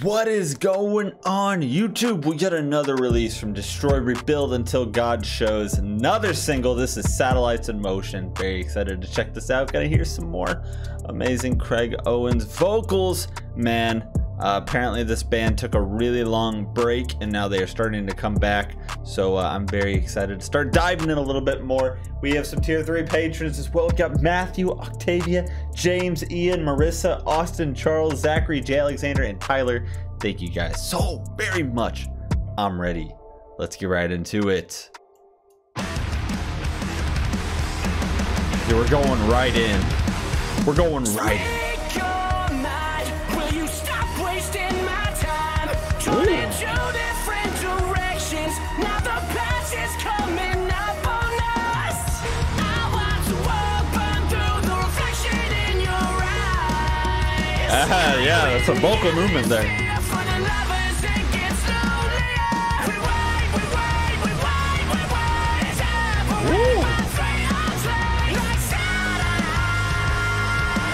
What is going on YouTube? We got another release from Destroy Rebuild Until God Shows. Another single. This is Satellites in Motion. Very excited to check this out. Gotta hear some more amazing Craig Owens vocals. Man, uh, apparently, this band took a really long break and now they are starting to come back. So uh, I'm very excited to start diving in a little bit more. We have some tier three patrons as well. We got Matthew, Octavia, James, Ian, Marissa, Austin, Charles, Zachary, J. Alexander, and Tyler. Thank you guys so very much. I'm ready. Let's get right into it. Yeah, we're going right in. We're going right in. Ah, yeah, that's a vocal movement there.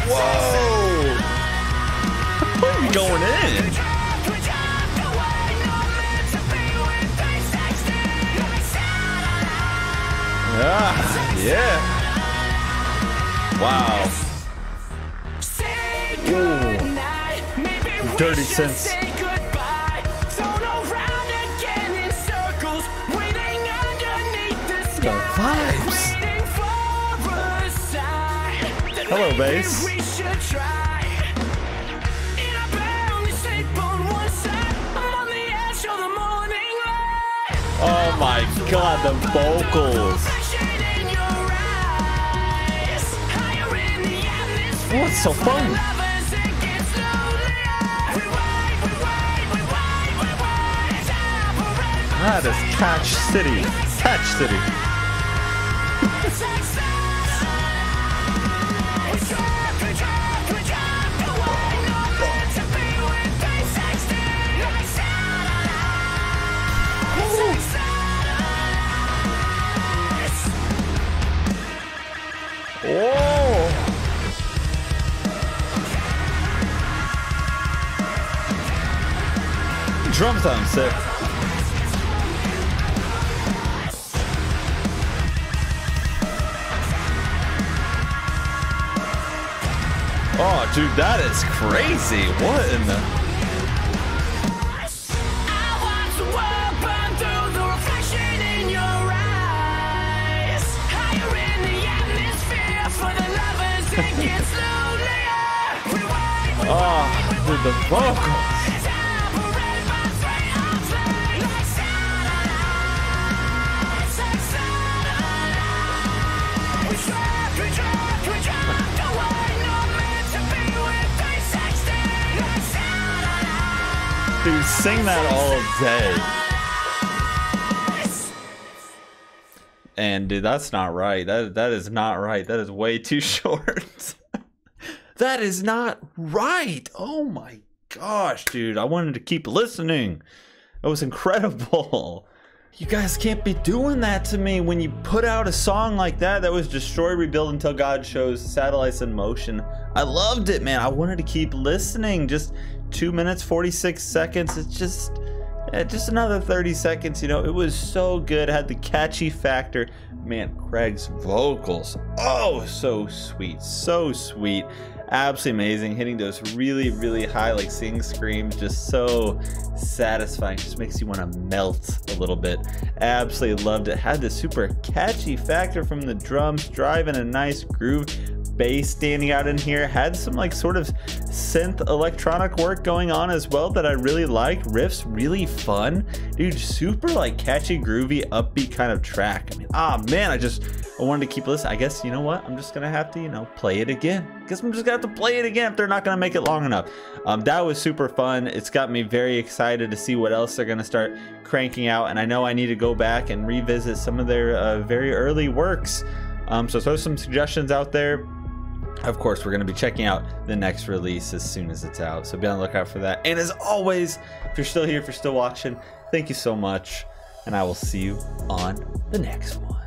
Whoa! What are you going in? Ah, yeah. Wow. Ooh. Dirty synths. The vibes. Hello, bass. Oh my god, the vocals. What's so fun? That is Catch City. Catch City. Oh! Drum sound sick. Oh, dude, that is crazy. What in the... oh, dude, the vocals. Sing that all day. And dude, that's not right. That that is not right. That is way too short. that is not right. Oh my gosh, dude. I wanted to keep listening. That was incredible. You guys can't be doing that to me when you put out a song like that that was destroy, rebuild until God shows satellites in motion. I loved it, man. I wanted to keep listening. Just two minutes, 46 seconds. It's just, yeah, just another 30 seconds. You know, it was so good. It had the catchy factor. Man, Craig's vocals. Oh, so sweet. So sweet absolutely amazing hitting those really really high like sing screams just so satisfying just makes you want to melt a little bit absolutely loved it had the super catchy factor from the drums driving a nice groove bass standing out in here had some like sort of synth electronic work going on as well that I really liked riffs really fun. Dude super like catchy groovy upbeat kind of track. I mean ah man I just I wanted to keep listening I guess you know what? I'm just gonna have to you know play it again. I guess I'm just gonna have to play it again if they're not gonna make it long enough. Um, that was super fun. It's got me very excited to see what else they're gonna start cranking out and I know I need to go back and revisit some of their uh, very early works. Um, so throw some suggestions out there of course, we're going to be checking out the next release as soon as it's out. So be on the lookout for that. And as always, if you're still here, if you're still watching, thank you so much. And I will see you on the next one.